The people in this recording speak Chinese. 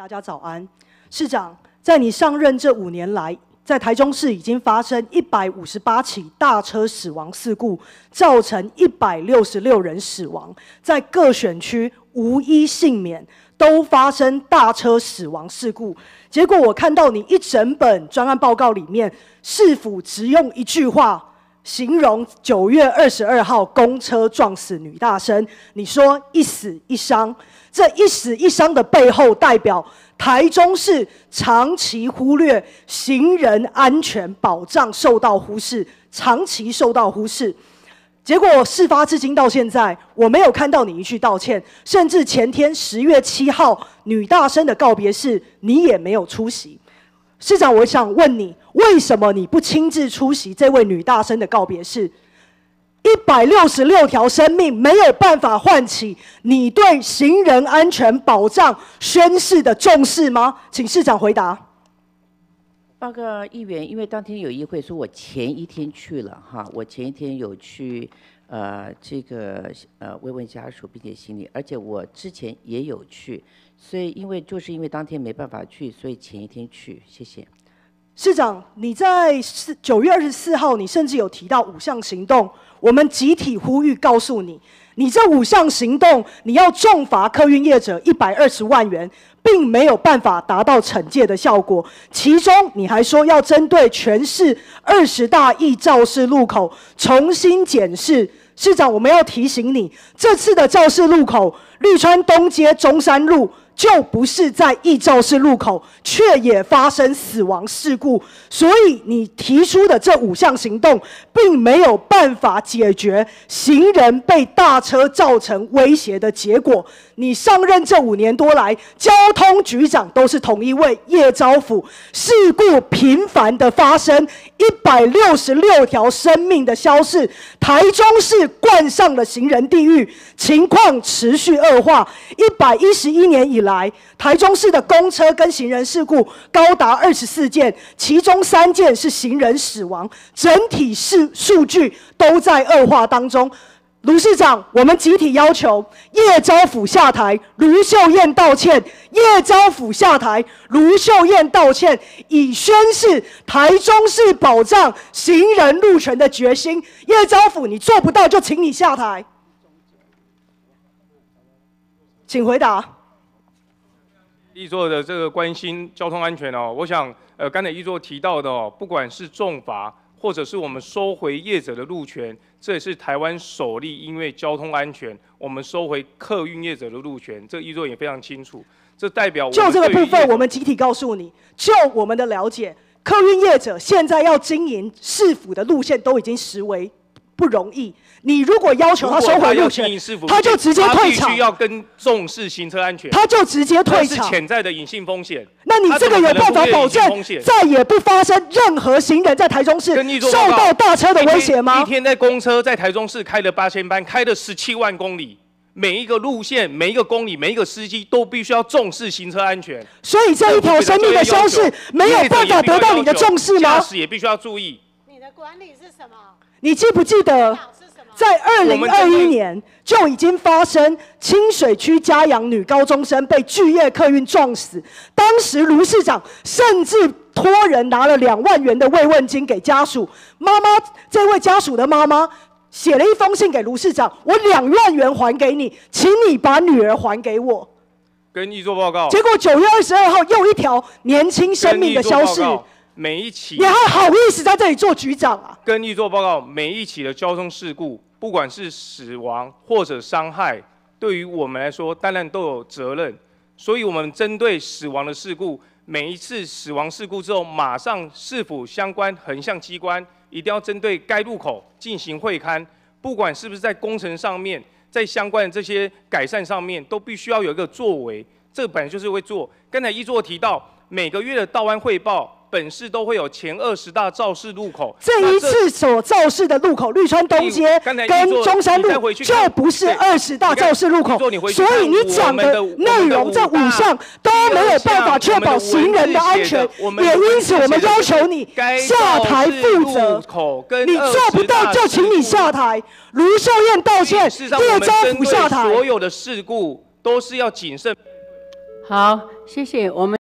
大家早安，市长，在你上任这五年来，在台中市已经发生一百五十八起大车死亡事故，造成一百六十六人死亡，在各选区无一幸免，都发生大车死亡事故。结果我看到你一整本专案报告里面，是否只用一句话形容九月二十二号公车撞死女大生？你说一死一伤。这一死一伤的背后，代表台中市长期忽略行人安全保障受到忽视，长期受到忽视。结果事发至今到现在，我没有看到你一句道歉，甚至前天十月七号女大生的告别式，你也没有出席。市长，我想问你，为什么你不亲自出席这位女大生的告别式？一百六十六条生命没有办法唤起你对行人安全保障宣誓的重视吗？请市长回答。报告议员，因为当天有议会，所以我前一天去了哈，我前一天有去呃这个呃慰问家属并且行礼，而且我之前也有去，所以因为就是因为当天没办法去，所以前一天去，谢谢。市长，你在四九月二十四号，你甚至有提到五项行动。我们集体呼吁，告诉你，你这五项行动，你要重罚客运业者一百二十万元，并没有办法达到惩戒的效果。其中，你还说要针对全市二十大易肇事路口重新检视。市长，我们要提醒你，这次的肇事路口绿川东街中山路。就不是在易肇事路口，却也发生死亡事故，所以你提出的这五项行动，并没有办法解决行人被大车造成威胁的结果。你上任这五年多来，交通局长都是同一位叶昭甫，事故频繁的发生，一百六十六条生命的消逝，台中市冠上了行人地狱，情况持续恶恶化，一百一十一年以来。台中市的公车跟行人事故高达二十四件，其中三件是行人死亡，整体是数据都在恶化当中。卢市长，我们集体要求叶昭甫下台，卢秀燕道歉，叶昭甫下台，卢秀燕道歉，以宣示台中市保障行人路权的决心。叶昭甫，你做不到，就请你下台，请回答。易座的这个关心交通安全哦，我想，呃，刚才易座提到的哦，不管是重罚，或者是我们收回业者的路权，这也是台湾首例，因为交通安全，我们收回客运业者的路权，这易座也非常清楚。这代表就这个部分，我们集体告诉你，就我们的了解，客运业者现在要经营市府的路线，都已经实为不容易。你如果要求他收回路权，他就直接退场。他必须要跟重视行车安全，他就直接退场。是潜在的隐性风险。那你这个有办法保证再也不发生任何行人在台中市受到大车的威胁吗？一天在公车在台中市开了八千班，开了十七万公里，每一个路线、每一个公里、每一个司机都必须要重视行车安全。所以这一条生命的消失没有办法得到你的重视吗？驾驶也必须要注意。管理是什么？你记不记得？在二零二一年就已经发生清水区嘉阳女高中生被巨业客运撞死，当时卢市长甚至托人拿了两万元的慰问金给家属。妈妈，这位家属的妈妈写了一封信给卢市长，我两万元还给你，请你把女儿还给我。跟你做报告。结果九月二十二号又一条年轻生命的消息。每一起，你还好意思在这里做局长啊？跟你做报告，每一起的交通事故。不管是死亡或者伤害，对于我们来说，当然都有责任。所以，我们针对死亡的事故，每一次死亡事故之后，马上是否相关横向机关一定要针对该路口进行会勘，不管是不是在工程上面，在相关的这些改善上面，都必须要有一个作为。这本来就是会做。刚才一座提到每个月的道安汇报。本市都会有前二十大肇事路口，这一次所肇事的路口，绿川东街跟中山路就不是二十大肇事路口，所以你讲的内容这五项都没有办法确保行人的安全，也因此我们要求你下台负责。你做不到就请你下台。卢秀燕道歉，叶昭福下台。所有的事故都是要谨慎。好，谢谢我们。